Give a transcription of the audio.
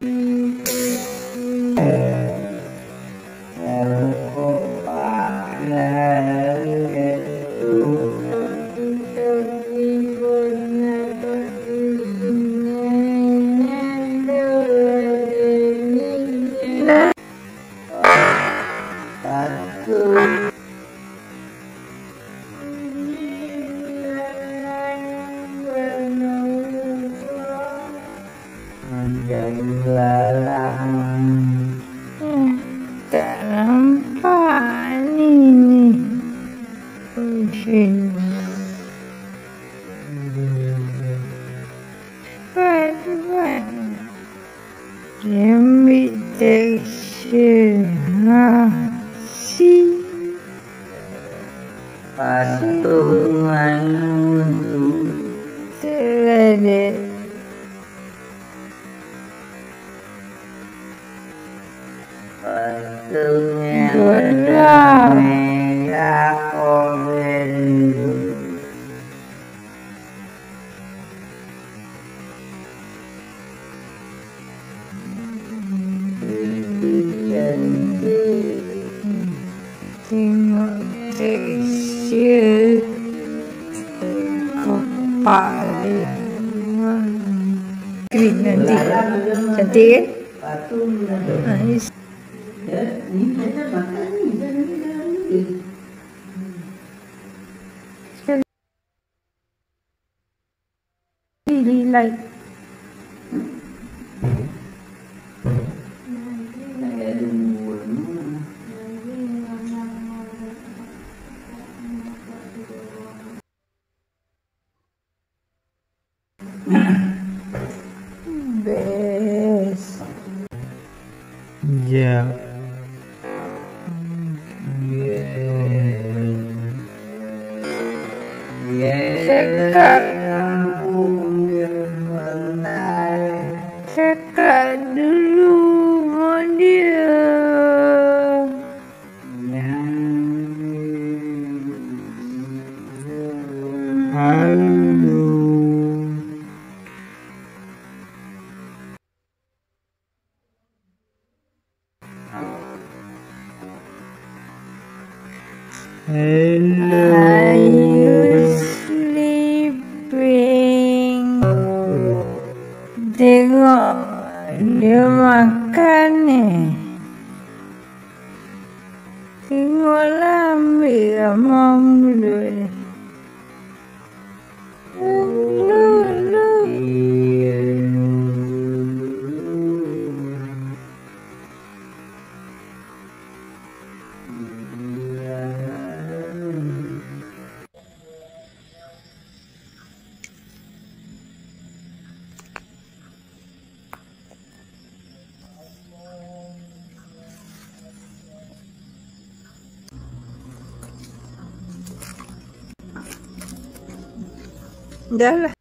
Mm. Really like Ya.